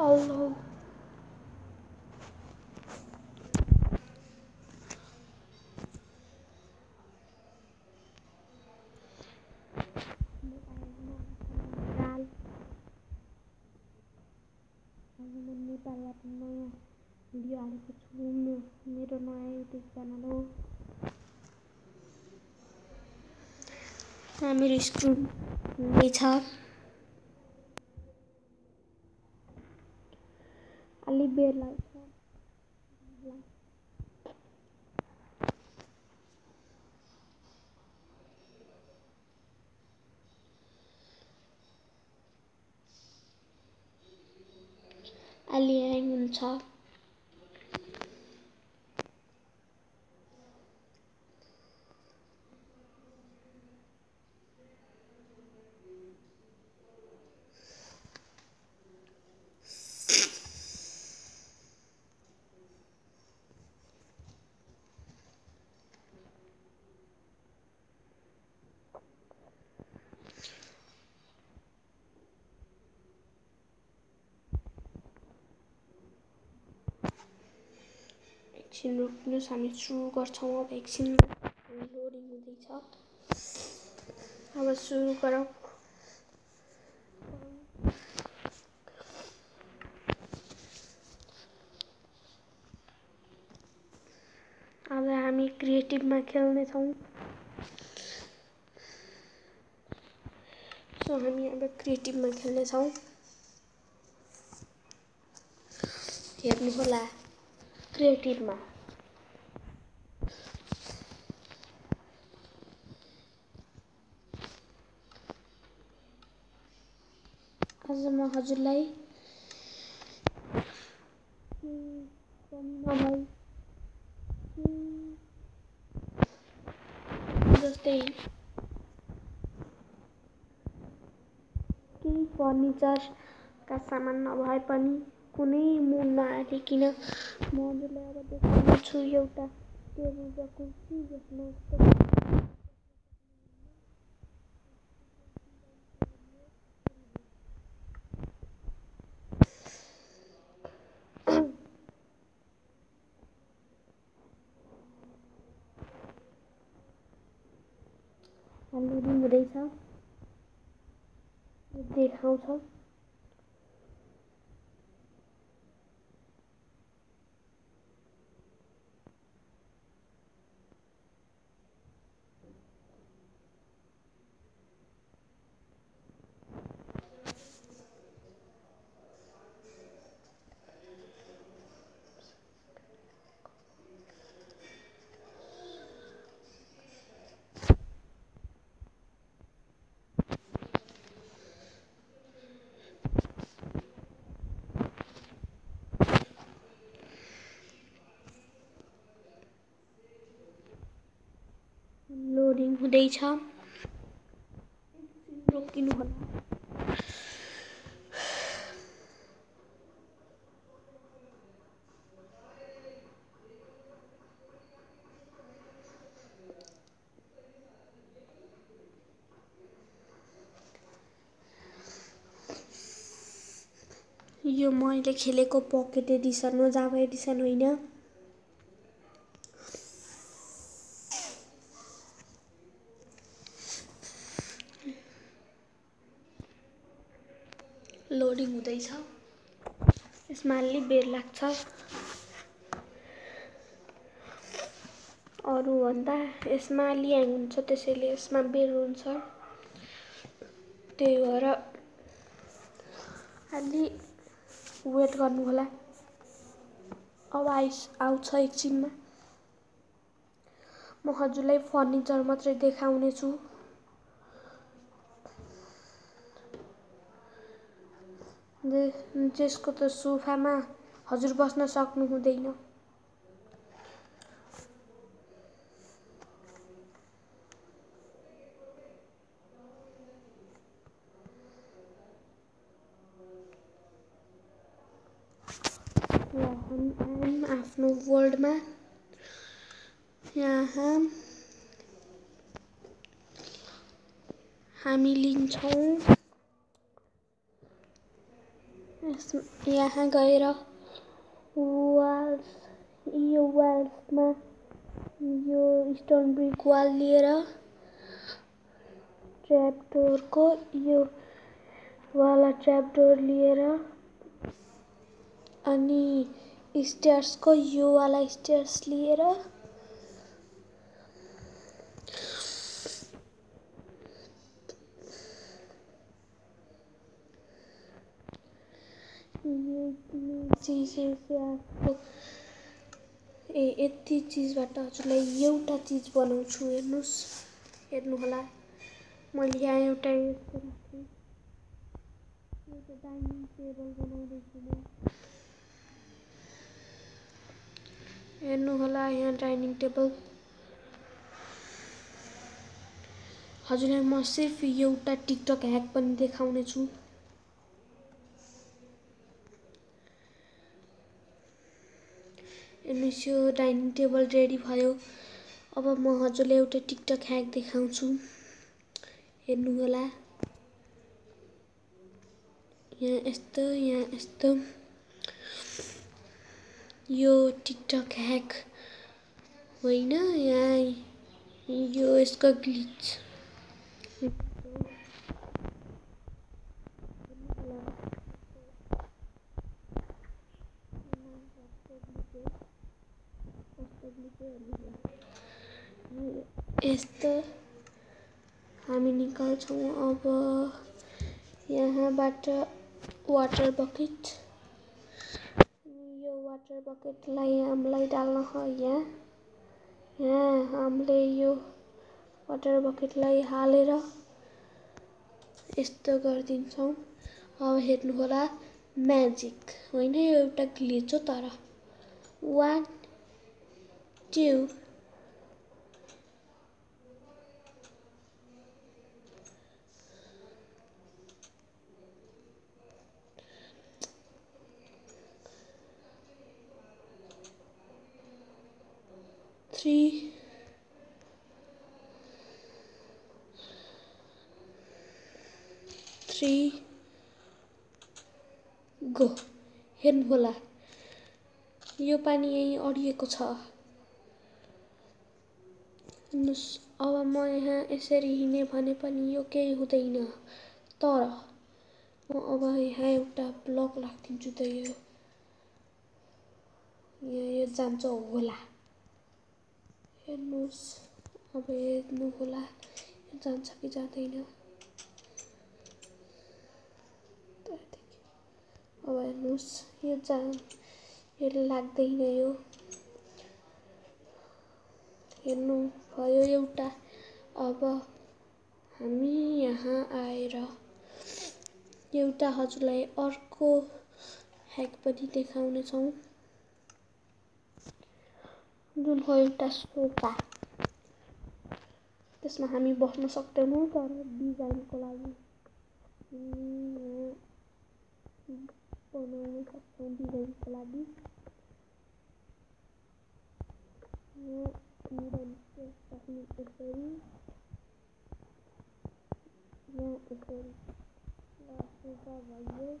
म नेपालबाट नयाँ भिडियो हालेको छु मेरो नयाँ युट्युब च्यानल हो मेरो स्क्रिन हुँदैछ अलिक बेर लाग्छ अलि ह्याङ हुन्छ एकछिन रोक्नुहोस् हामी सुरु गर्छौँ अब एकछिन लोडिङ हुँदैछ अब सुरु गरौँ अब हामी क्रिएटिभमा खेल्नेछौँ सो हामी अब क्रिएटिभमा खेल्नेछौँ हेर्नुहोला क्रिएटिभमा आज म हजुरलाई जस्तै केही फर्निचरका सामान नभए पनि कुनै मुड नहालिकन म हजुरलाई अब देखाउनेछु एउटा टेबल र कुर्सी जसमा लोडिङ हुँदैछ देखाउँछ लोडिङ हुँदैछ रोकिनु होला। यो मैले खेलेको पकेट एडिसन हो जाभा एडिसन होइन। हुँदैछ यसमा अलि बेर लाग्छ। अरूभन्दा यसमा अलि ह्याङ हुन्छ त्यसैले यसमा बेर हुन्छ। त्यही भएर अलि वेट गर्नु होला अब आइस आउँछ एकछिनमा। म हजुरलाई फर्निचर मात्रै देखाउनेछु। जे जसको त सोफामा हजुर बस्न सक्नु हुँदैन आफ्नो वर्ल्डमा यहाँ हामी लिन्छौँ यहाँ गएर वाल्स यो वाल्समा यो स्टोन ब्रिक वाल लिएर ट्र्यापडोरको यो वाला ट्र्यापडोर लिएर अनि स्टेयर्सको यो वाला स्टेयर्स लिएर यति चिजहरू चाहिँ आएको ए यति चिजबाट हजुरलाई एउटा चिज बनाउँछु हेर्नुहोस् हेर्नुहोला। मैले यहाँ एउटा यस्तो राखेँ एउटा डाइनिङ टेबल बनाउँदैछु म। हेर्नुहोला यहाँ डाइनिङ टेबल। हजुरलाई म सिर्फ एउटा टिकटक ह्याक पनि देखाउने छु हेर्नुहोस् यो डाइनिङ टेबल रेडी भयो। अब म हजुरलाई एउटा टिकटक ह्याक देखाउँछु। हेर्नु होला। यहाँ यस्तो यहाँ यस्तो। यो टिकटक ह्याक होइन यहाँ यो यसको ग्लिच यस्तो हामी निकाल्छौँ अब यहाँबाट वाटर बकेट यो वाटर बकेटलाई हामीलाई डाल्न यहाँ यहाँ हामीले यो वाटर बकेटलाई हालेर। यस्तो गरिदिन्छौँ। अब हेर्नुहोला म्याजिक होइन यो एउटा ग्लिच हो तर। One two three three go हेर्नुहोला यो पानी यहीँ अडिएको छ। हेर्नुहोस् अब म यहाँ यसरी हिँडेँ भने पनि यो केही हुँदैन। तर म अब यहाँ एउटा ब्लक राखिदिन्छु त यो यहाँ यो जान्छ होला। हेर्नुहोस् अब हेर्नु होला जान्छ कि जाँदैन। अब हेर्नुहोस् यो जा यो लाग्दैन यो हेर्नु भयो एउटा अब हामी यहाँ आएर एउटा हजुरलाई अर्को ह्याक पनि देखाउनेछौँ जुन हो एउटा सोफा त्यसमा हामी बस्न सक्दैनौँ तर डिजाइनको लागि बनाउन सक्छौँ डिजाइनको लागि राख्नु यसरी यहाँ यसरी सोफा भयो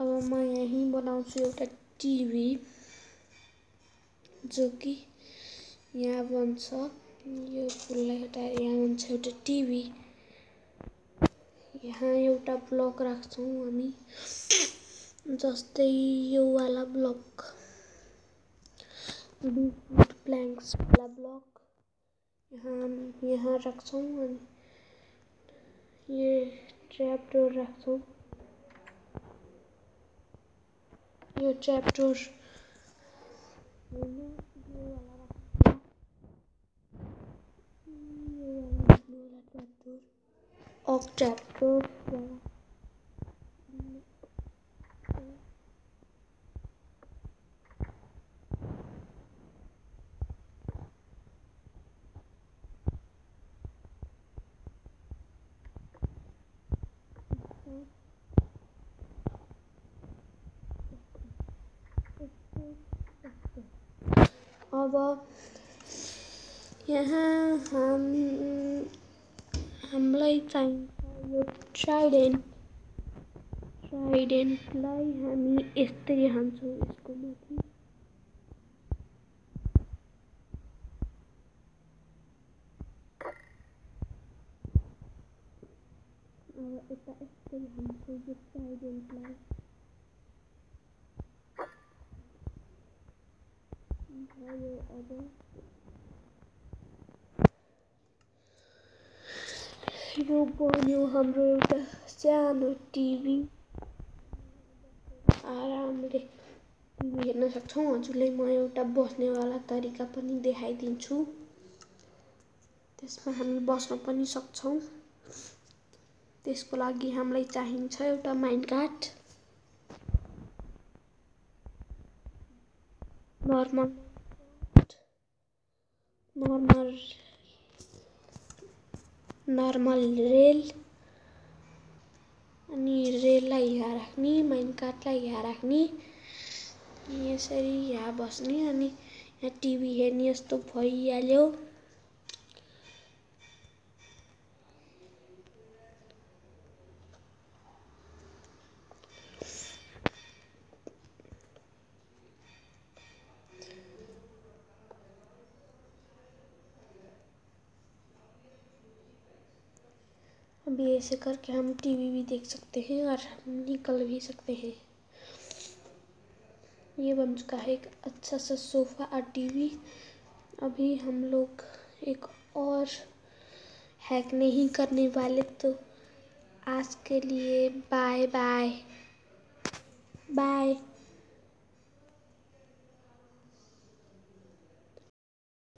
अब म यहीँ बनाउँछु एउटा टिभी जो कि यहाँ बन्छ यो फुललाई हटाएर यहाँ हुन्छ एउटा टिभी यहाँ एउटा ब्लक हामी। जस्तै यो वाला ब्लक बिस प्ल्याङ्क्स वाला ब्लक यहाँ यहाँ राख्छौँ अनि यो ट्र्यापडोर यो ट्र्यापडोर होइन यो Good one. aber ja, haben, haben Leitern. Of trapdoor वाला अब यहाँ हाम हामीलाई चाहिन्छ यो ट्राइडेन्ट ट्राइडेन्टलाई हामी यस्तै हान्छौँ यसको माथि अब यता यस्तै हान्छौँ यो ट्राइडेन्टलाई भयो अब यो बन्यो हाम्रो एउटा सानो टिभी। आरामले हेर्न सक्छौँ। हजुरलाई म एउटा बस्नेवाला तरिका पनि देखाइदिन्छु। त्यसमा हामी बस्न पनि सक्छौँ। त्यसको लागि हामीलाई चाहिन्छ एउटा minecart normal. Normal normal rail अनि रेललाई यहाँ राख्ने माइन्ड कार्डलाई यहाँ राख्ने यसरी यहाँ बस्ने अनि यहाँ टिभी हेर्ने यस्तो भइहाल्यो ऐसे करके हम टीवी भी देख सकते हैं और निकल भी सकते हैं। ये बन चुका है एक अच्छा सा सोफ़ा और टीवी अभी हम लोग एक और हैक नहीं करने वाले तो आज के लिए बाय बाय बाय